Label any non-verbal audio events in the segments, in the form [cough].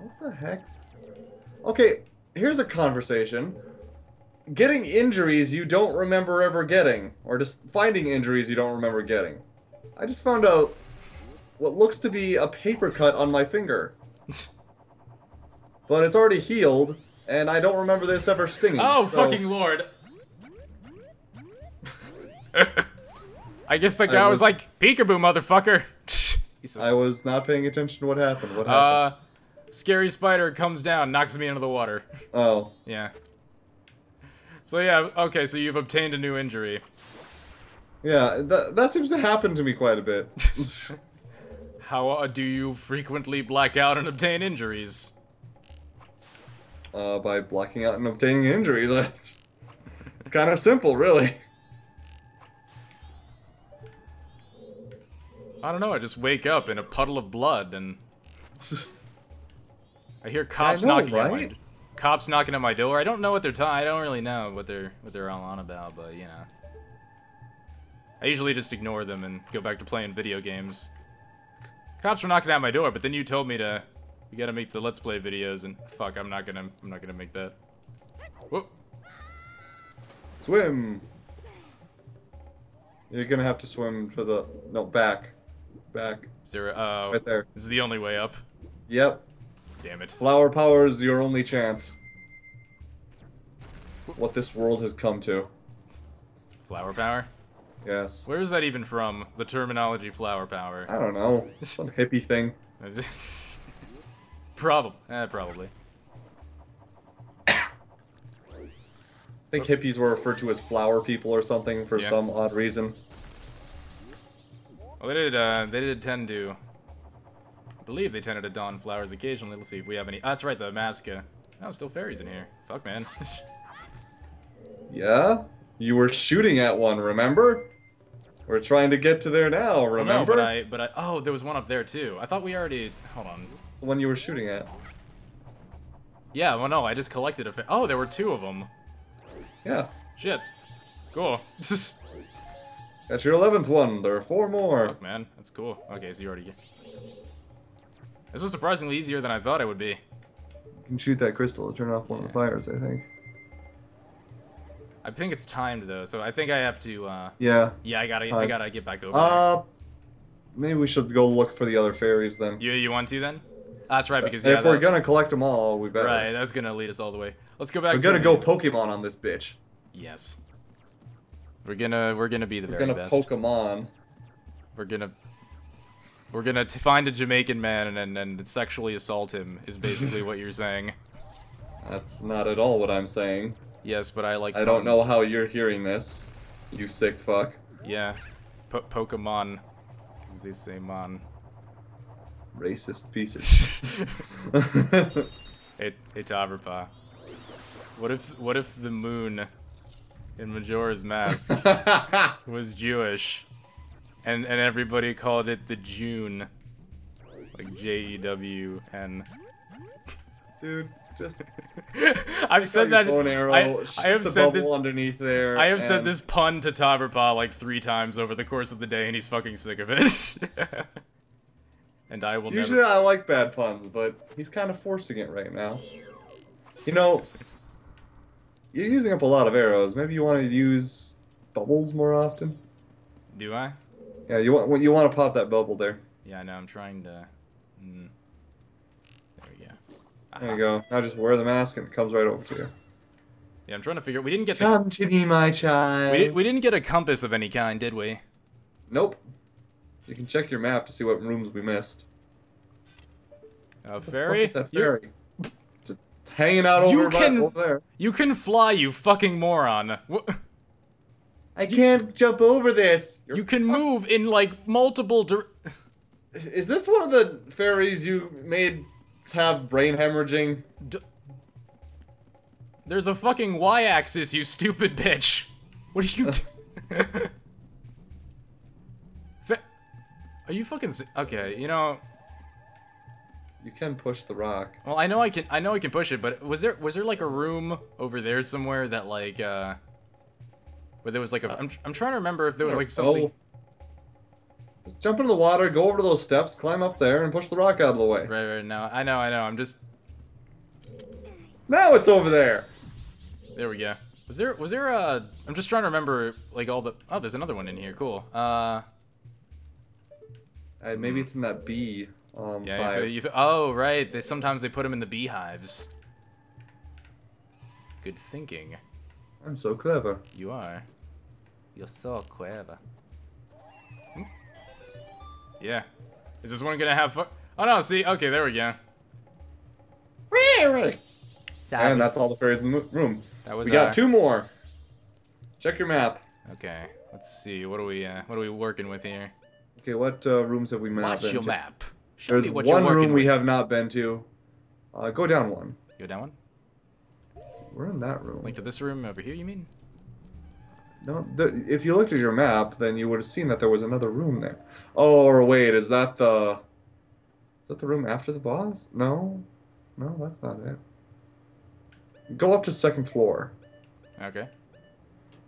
What the heck? Okay, here's a conversation. Getting injuries you don't remember ever getting, or just finding injuries you don't remember getting. I just found out what looks to be a paper cut on my finger. but it's already healed, and I don't remember this ever stinging. Oh, so- fucking lord. [laughs] I guess the I guy was, was- like, peekaboo, motherfucker. [laughs] Jesus. I was not paying attention to what happened. What happened? Uh, scary spider comes down, knocks me into the water. [laughs] oh, Yeah. So yeah, okay, so you've obtained a new injury. yeah, that, that seems to happen to me quite a bit. [laughs] How uh, do you frequently black out and obtain injuries? uh, by blacking out and obtaining injuries. It's, it's kind of simple, really. I don't know, I just wake up in a puddle of blood and [laughs] I hear cops know, knocking at my cops knocking at my door. I don't know what they're ta- I don't really know what they're what they're all on about, but you know. I usually just ignore them and go back to playing video games. Cops were knocking at my door, but then you told me to you gotta make the let's play videos and fuck, I'm not gonna I'm not gonna make that. Whoop. Swim. You're gonna have to swim for the no back, back Is there uh right there. this is the only way up. Yep. Damn it. Flower power is your only chance. What this world has come to. Flower power? Yes. Where is that even from? The terminology flower power. I don't know. [laughs] Some hippie thing. [laughs] Probably. Eh, probably. I think hippies were referred to as flower people or something for Yeah. some odd reason. Well, they did. Uh, they did tend to. I believe they tended to don flowers occasionally. Let's see if we have any. Ah, that's right. The mask. Uh, oh, still fairies in here. Fuck, man. [laughs] Yeah? You were shooting at one, remember? We're trying to get to there now, Oh, no, remember? but I. But I. Oh, there was one up there too. I thought we already. Hold on. It's the one you were shooting at. Yeah. Well, no. I just collected a. Oh, there were two of them. Yeah. Shit. Cool. [laughs] That's your 11th one. There are four more. Fuck, man. That's cool. Okay, so you already. This was surprisingly easier than I thought it would be. You can shoot that crystal to turn off one of the fires, I think. I think it's timed though, so I think I have to. uh... Yeah. Yeah, I gotta. I gotta get back over. there. Uh, maybe we should go look for the other fairies then. You you want to then? That's right because yeah, if we're gonna collect them all, we better. right, that's gonna lead us all the way. Let's go back. We're to gonna go Pokemon on this bitch. Yes. We're gonna we're gonna be the We're very gonna best. Pokemon. We're gonna we're gonna t- find a Jamaican man and, and sexually assault him. Is basically [laughs] what you're saying. That's not at all what I'm saying. Yes, but I like. I don't know how you're hearing this. You sick fuck. Yeah, po- Pokemon. They say, man. Racist pieces. [laughs] Hey, hey, Tauberpa. What if what if the moon in Majora's Mask [laughs] was Jewish, and and everybody called it the June, like J E W N. Dude, just [laughs] I've said that. Arrow, I, I, have said this. underneath there. I have said this pun to Tauberpa like three times over the course of the day, and he's fucking sick of it. [laughs] and I will Usually never. I like bad puns, but he's kind of forcing it right now. You know, you're using up a lot of arrows. Maybe you want to use bubbles more often. Do I? Yeah, you want you want to pop that bubble there. Yeah, I know. I'm trying to. Mm. There we go. There you go. Now just wear the mask and it comes right over to you. Yeah, I'm trying to figure. We didn't get the. Come to me, my child. We, di- we didn't get a compass of any kind, did we? Nope. You can check your map to see what rooms we missed. A What fairy? is that You-? Just hanging out You over, by- over there. You can fly, you fucking moron. Wh- I can't jump over this. You can move in like multiple dir- Is this one of the fairies you made have brain hemorrhaging? There's a fucking y-axis, you stupid bitch. What are you? [laughs] d- are you fucking? Okay, you know. You can push the rock. Well, I know I can. I know I can push it, but was there was there like a room over there somewhere that like uh, where there was like a? I'm I'm trying to remember if there was like something. Oh. Just jump into the water, go over to those steps, climb up there, and push the rock out of the way. Right, right. Now I know, I know. I'm just Now it's over there. There we go. Was there was there a? I'm just trying to remember like all the. Oh, there's another one in here. Cool. Uh. Uh, maybe it's in that bee. Um, Yeah. You th- you th- oh, right. They sometimes they put them in the beehives. Good thinking. I'm so clever. You are. You're so clever. Hmm. Yeah. Is this one gonna have fun? Oh no, see, okay, there we go. Really? And that's all the fairies in the room. That was We got our- two more. Check your map. Okay, let's see. What are we uh, what are we working with here? Okay, what uh, rooms have we not Watch been your to? map. Show There's me what one you're room we with. have not been to. Uh, go down one. Go down one. We're in that room. Like to this room over here, you mean? No, the, if you looked at your map, then you would have seen that there was another room there. Oh, or wait, is that the... Is that the room after the boss? No? No, that's not it. Go up to second floor. Okay.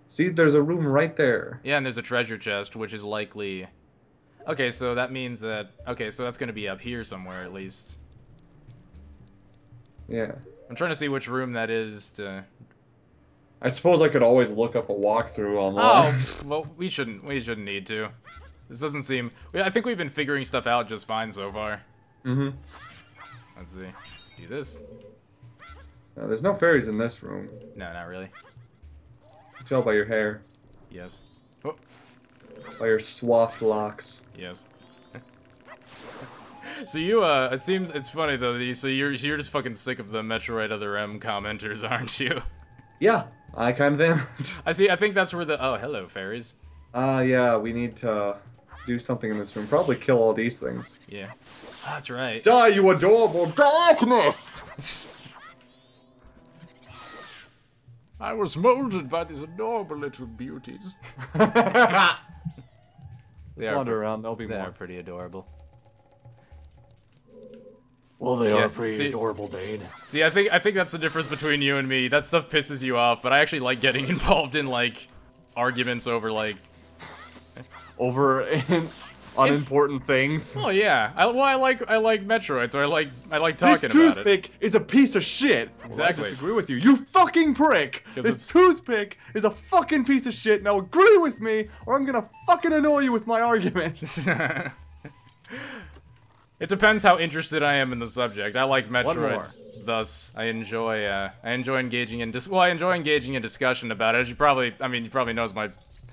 See, there's a room right there. Yeah, and there's a treasure chest, which is likely. Okay, so that means that. Okay, so that's gonna be up here somewhere at least. Yeah. I'm trying to see which room that is to. I suppose I could always look up a walkthrough online. Oh, [laughs] well, we shouldn't. We shouldn't need to. This doesn't seem. I think we've been figuring stuff out just fine so far. mm-hmm. Let's see. Do this? No, there's no fairies in this room. No, not really. You tell by your hair. Yes. Oh, By your swathed locks. yes. So you, uh, it seems it's funny though. So you're you're just fucking sick of the Metroid Other M commenters, [laughs] aren't you? Yeah, I kind of am. [laughs] I see. I think that's where the. Oh, hello, fairies. Ah, yeah, we need to do something in this room. Probably kill all these things. Yeah. Ah, that's right. Die, you adorable darkness! [laughs] I was molded by these adorable little beauties. Are wander around, they'll be They more. are pretty adorable. Well, they Yeah, are pretty see- adorable, Dane. See, I think I think that's the difference between you and me. That stuff pisses you off, but I actually like getting [laughs] involved in like arguments over like. Over in [laughs] unimportant things. Oh yeah, I, well I like I like Metroid, so I like I like This talking about it. This toothpick is a piece of shit. Exactly. I disagree with you. You fucking prick. This it's- toothpick is a fucking piece of shit. Now agree with me, or I'm gonna fucking annoy you with my argument. [laughs] it depends how interested I am in the subject. I like Metroid. Thus, I enjoy uh, I enjoy engaging in dis- well, I enjoy engaging in discussion about it. As you probably, I mean, you probably knows my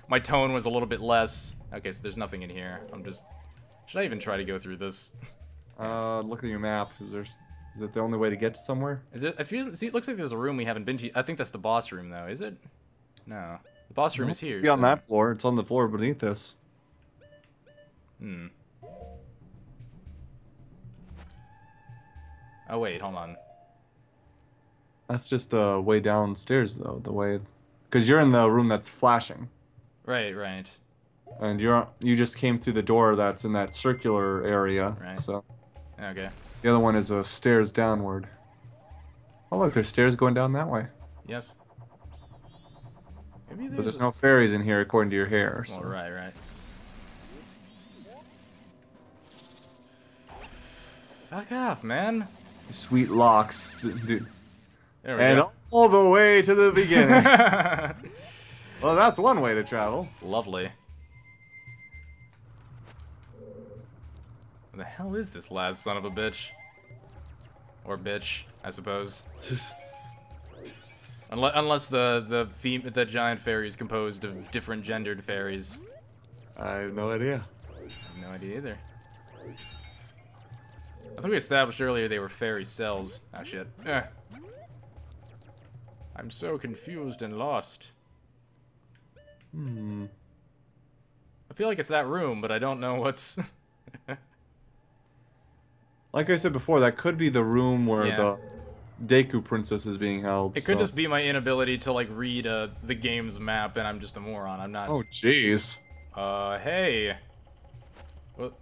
my tone was a little bit less. Okay, so there's nothing in here. I'm just. Should I even try to go through this? [laughs] Uh, look at your map. Is there? Is it the only way to get to somewhere? Is it? If you see, it looks like there's a room we haven't been to. I think that's the boss room, though. Is it? No, the boss room is here. Be on that floor. It's on the floor beneath this. Hmm. Oh wait, hold on. That's just uh, way downstairs, though. The way, because you're in the room that's flashing, Right, right. and you're you just came through the door that's in that circular area. Right. So Okay. the other one is uh, stairs downward. Oh look, there's stairs going down that way. Yes. Maybe there's. But there's a- no fairies in here according to your hair. So. Well, right, right. Fuck off, man. Sweet locks, dude. There we And go. all the way to the beginning. [laughs] well, that's one way to travel. Lovely. What the hell is this last son of a bitch? Or bitch, I suppose. [laughs] Unless, unless the the the giant fairy is composed of different gendered fairies. I have no idea. I have no idea either. I think we established earlier they were fairy cells. Ah, shit. Eh. I'm so confused and lost. Hmm. I feel like it's that room, but I don't know what's. [laughs] Like I said before, that could be the room where Yeah. the Deku Princess is being held. It could so- just be my inability to like read uh, the game's map, and I'm just a moron. I'm not. Oh, jeez. Uh, hey. What?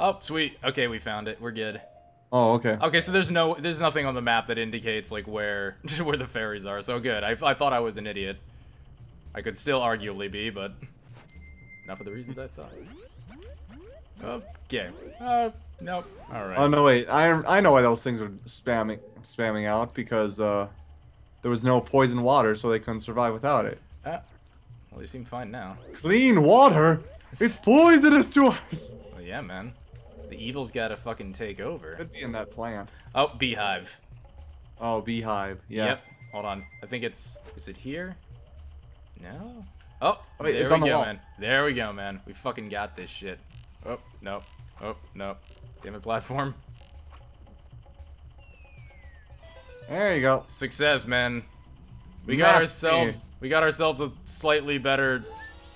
Oh, sweet. Okay, we found it. We're good. Oh, okay. Okay, so there's no, there's nothing on the map that indicates like where, [laughs] where the fairies are. So good. I, I thought I was an idiot. I could still arguably be, but not for the reasons I thought. Okay. Uh, Nope. All right. Oh no, wait. I I know why those things were spamming spamming out because uh, there was no poison water, so they couldn't survive without it. Ah, well, they seem fine now. Clean water? It's poisonous to us. Well, yeah, man. The evil's gotta fucking take over. Could be in that plant. Oh, beehive. Oh, beehive. Yeah. Yep. Hold on. I think it's. Is it here? No. Oh, oh Wait, there we the go, wall. man. There we go, man. We fucking got this shit. Oh, no. Oh, no. Damn it, platform. There you go. Success, man. We got ourselves. We got ourselves a slightly better,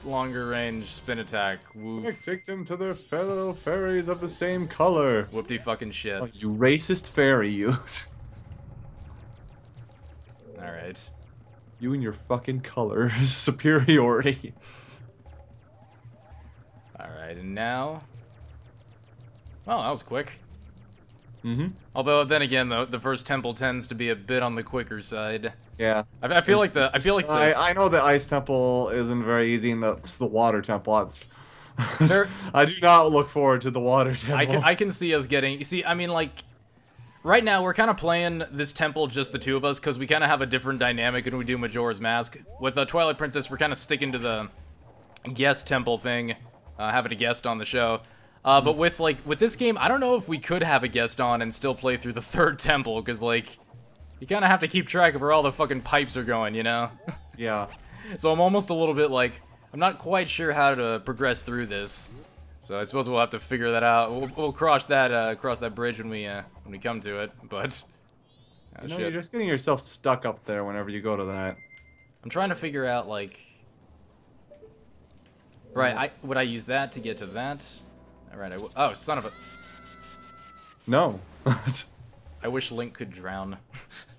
longer range spin attack. Woof. Take them to their fellow fairies of the same color. Whoopty fucking shit. Oh, you racist fairy, you. [laughs] All right. you and your fucking color [laughs] superiority. All right, and now. Oh, that was quick. Mm-hmm. Although then again, the the first temple tends to be a bit on the quicker side. Yeah. I, I feel like the I feel like the I, I know the ice temple isn't very easy, and that's the water temple. That's- [laughs] There- I do not look forward to the water temple. I can I can see us getting. You see, I mean, like, right now we're kind of playing this temple just the two of us because we kind of have a different dynamic when we do Majora's Mask. With the Twilight Princess, we're kind of sticking to the guest temple thing, uh, having a guest on the show. Uh, but with like with this game, I don't know if we could have a guest on and still play through the [laughs] third temple because like you kind of have to keep track of where all the fucking pipes are going, you know. [laughs] Yeah. So I'm almost a little bit like I'm not quite sure how to progress through this. So I suppose we'll have to figure that out. We'll, we'll cross that uh, cross that bridge when we uh, when we come to it. But oh, You know, you're just getting yourself stuck up there whenever you go to that. I'm trying to figure out like. Right, I would I use that to get to that? All right, I w oh son of a! No. [laughs] I wish Link could drown. [laughs]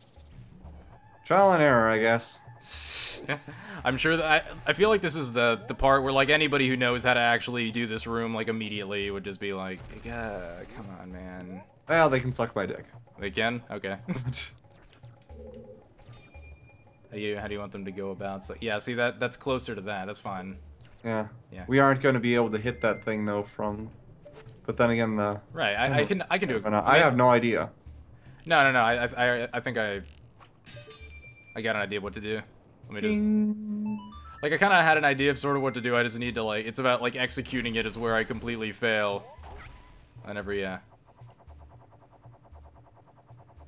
Trial and error, I guess. [laughs] I'm sure that I, I feel like this is the the part where like anybody who knows how to actually do this room like immediately would just be like, yeah, come on, man. Well, they can suck my dick. They can? Okay. [laughs] How do you how do you want them to go about? So yeah, see that that's closer to that. That's fine. yeah. Yeah. We aren't going to be able to hit that thing though from. But then again, the. Right. I, I can I can do it. I have no idea. No, no, no. I I I think I I got an idea of what to do. Let me just like I kind of had an idea of sort of what to do. I just need to like it's about like executing it is where I completely fail. Whenever yeah.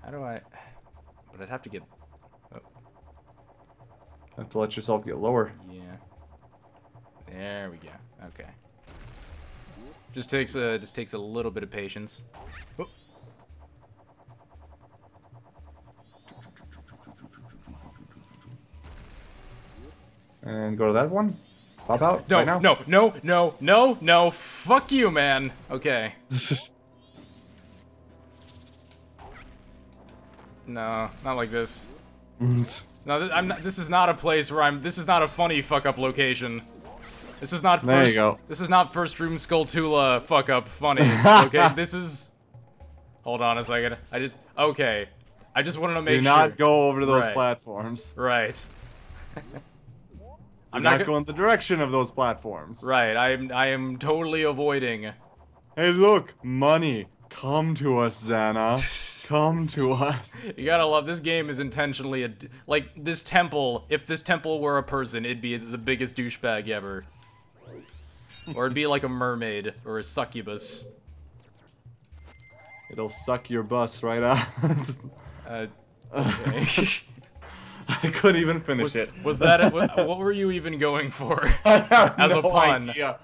How do I? But I'd have to get. Oh. Have to let yourself get lower. Yeah. There we go. Okay. Just takes a just takes a little bit of patience. Oh. And go to that one. Pop out. No, right now. no, no, no, no, no. Fuck you, man. Okay. [laughs] No, not like this. Mm. No, th I'm not, this is not a place where I'm. This is not a funny fuck up location. This is not. First, There you go. This is not first room Skulltula fuck up funny. [laughs] Okay, this is. Hold on a second. I just okay. I just wanted to make sure. Do not sure. go over to those Right. platforms. Right. [laughs] I'm not, not go- going the direction of those platforms. Right. I am. I am totally avoiding. Hey, look, money. Come to us, Xana. [laughs] Come to us. You gotta love this game is intentionally a like this temple. If this temple were a person, it'd be the biggest douchebag ever. or it'd be like a mermaid or a succubus. It'll suck your bus right out. [laughs] Uh, okay. [laughs] [laughs] I couldn't even finish was, it. was that what, [laughs] what were you even going for? As a pun. idea.